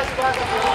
い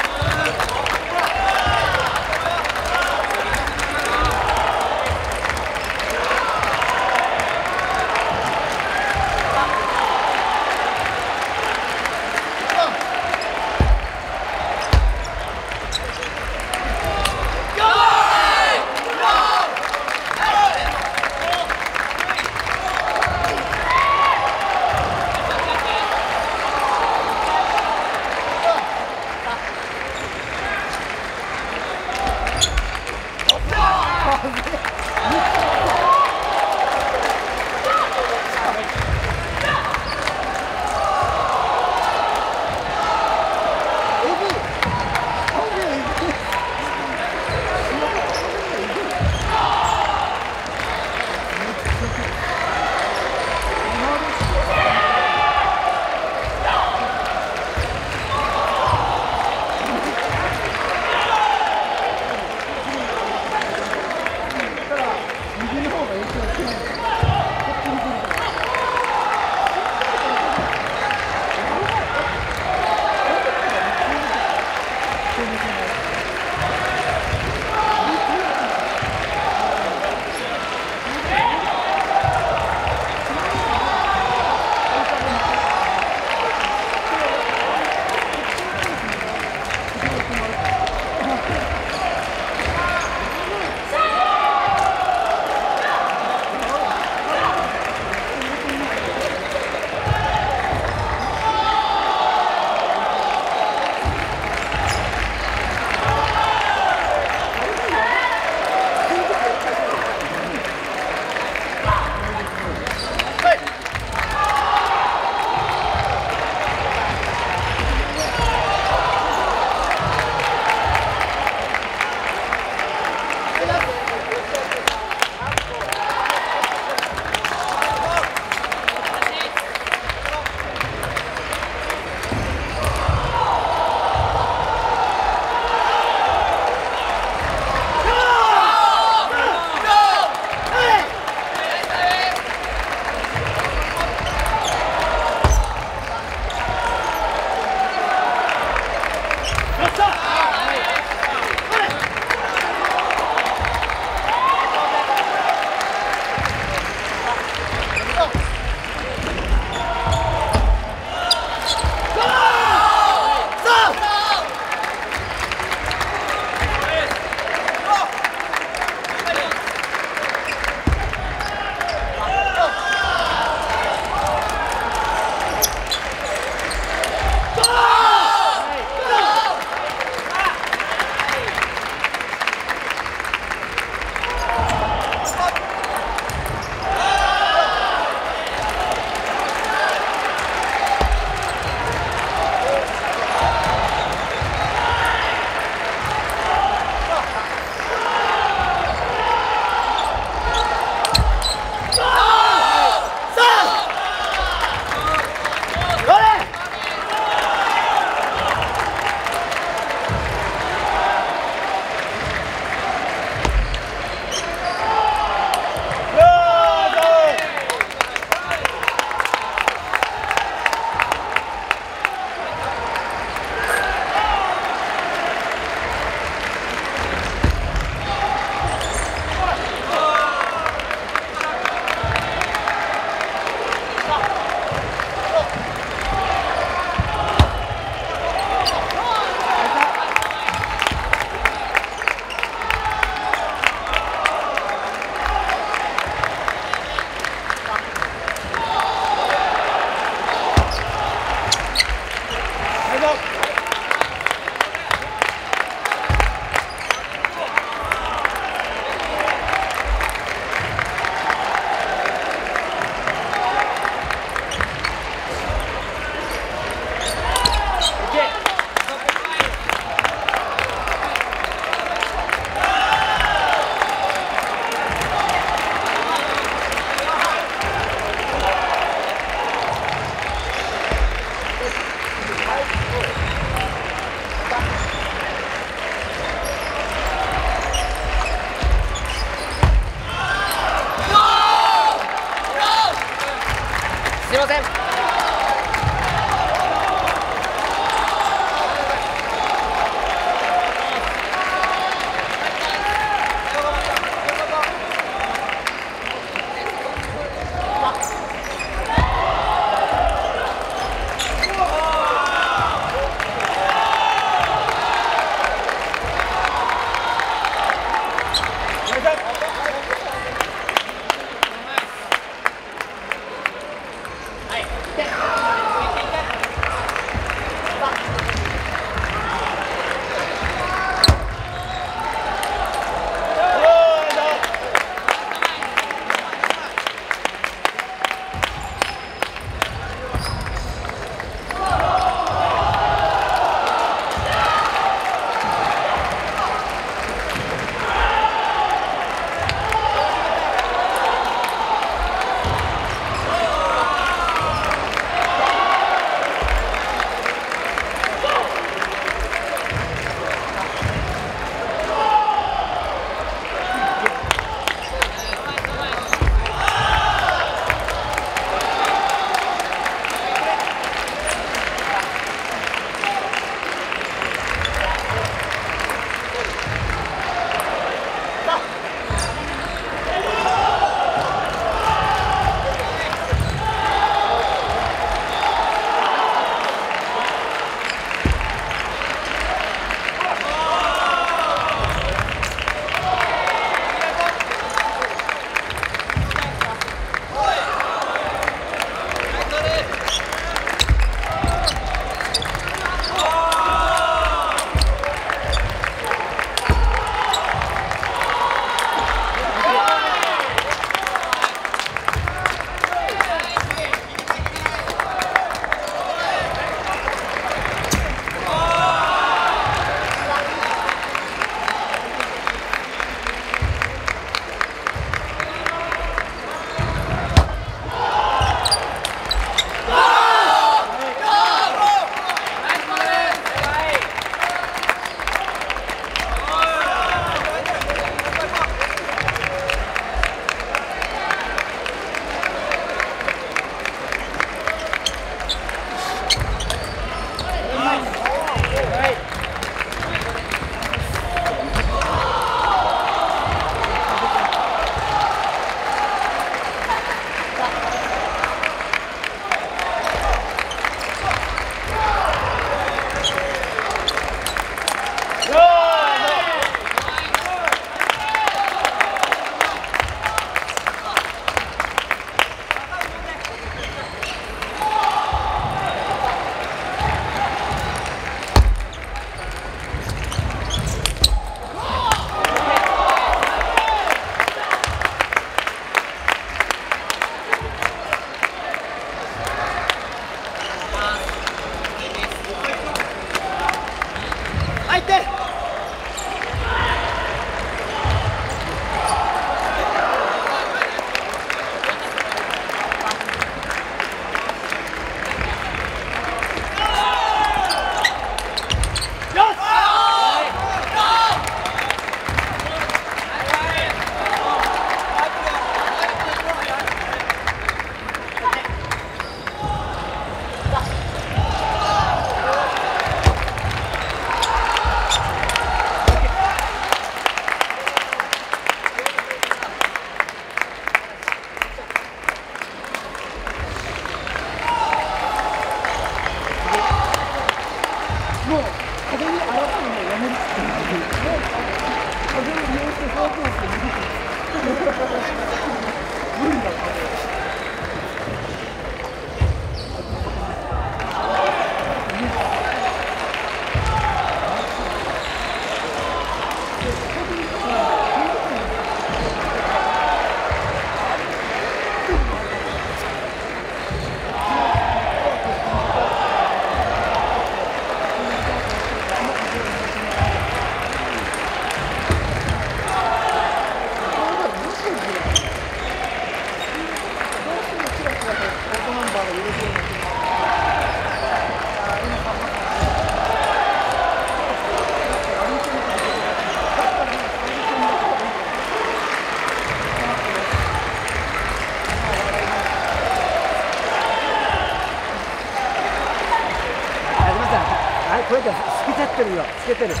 って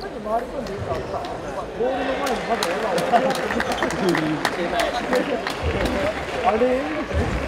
ちょっと回り込んでいいかボールの前にまだ笑顔あれ？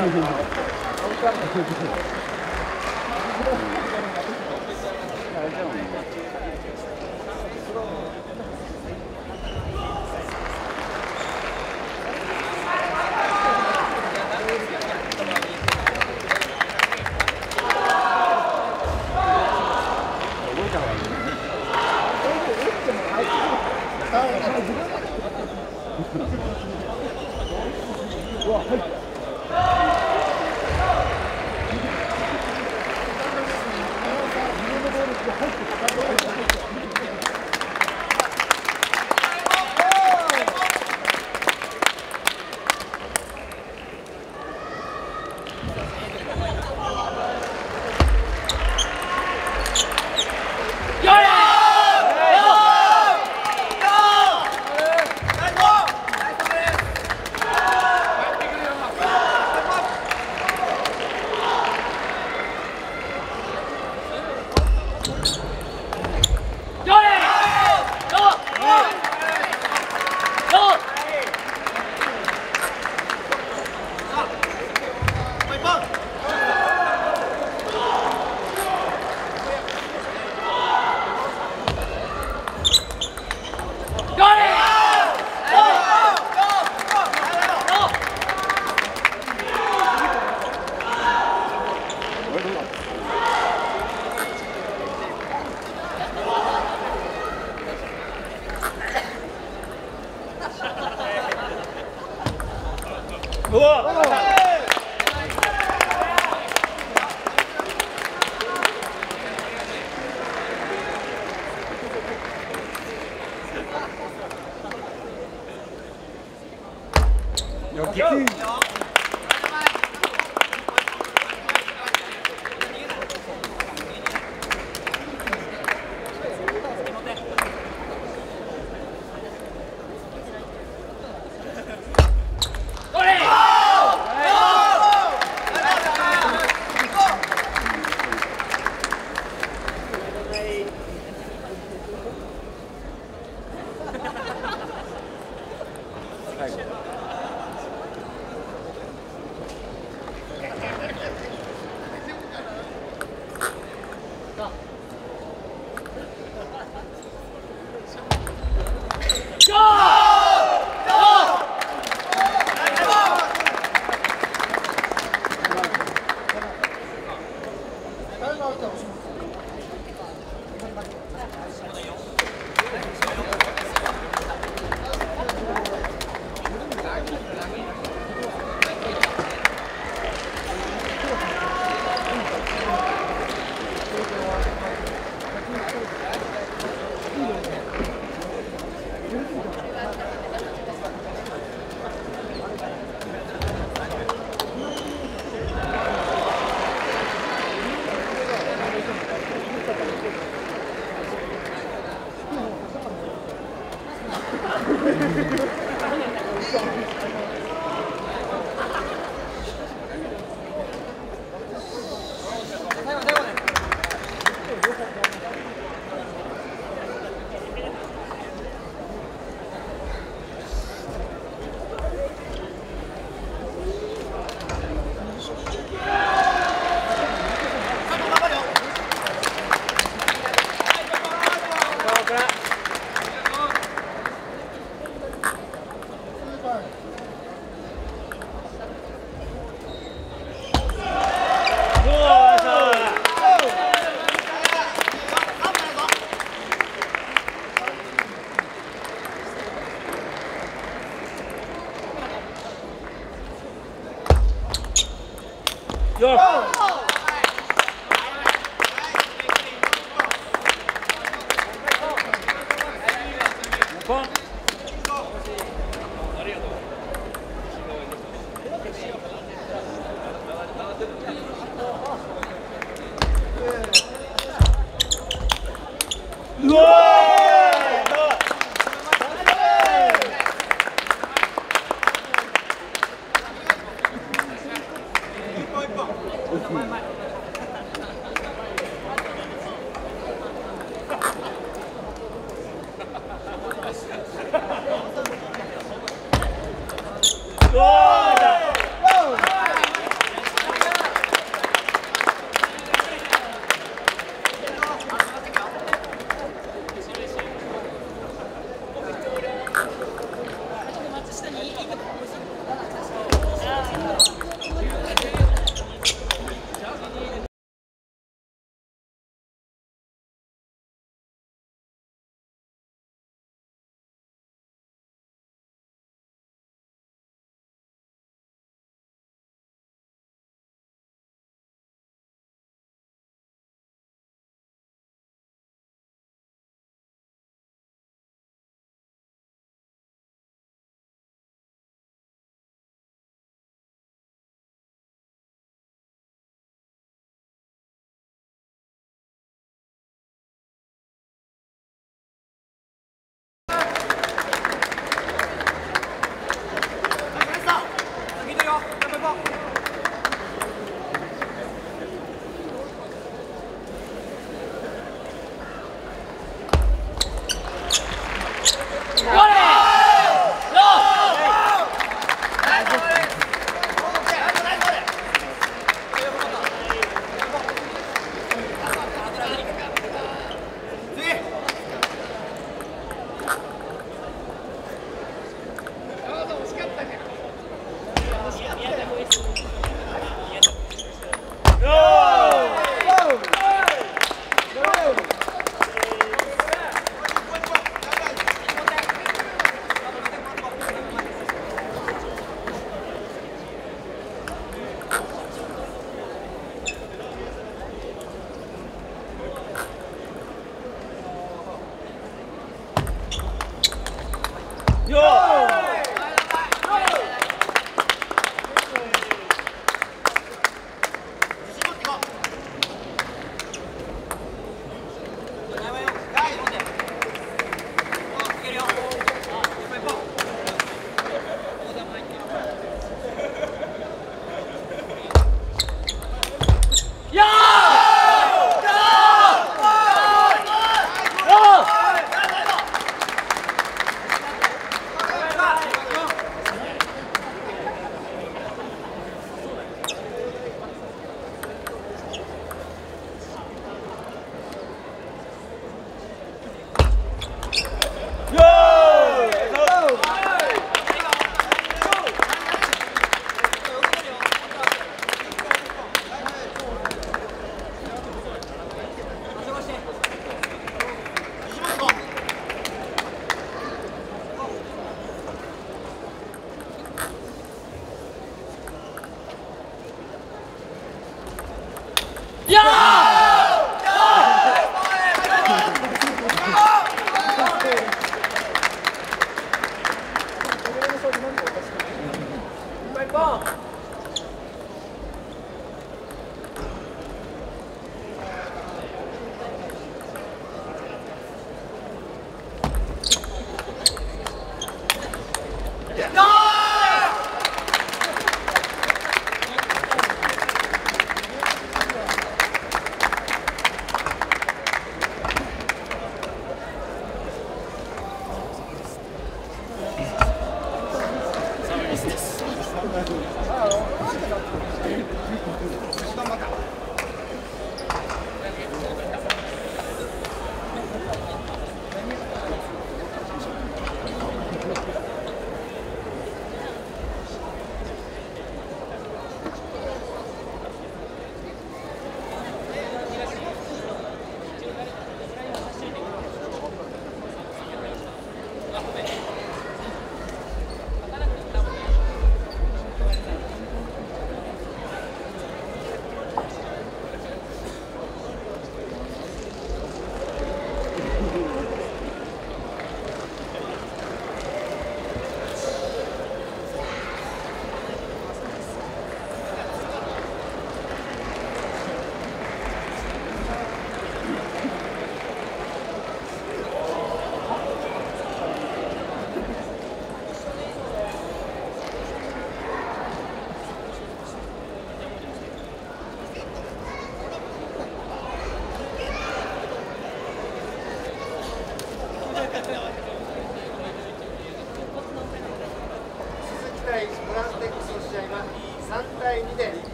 Thank you. 前前。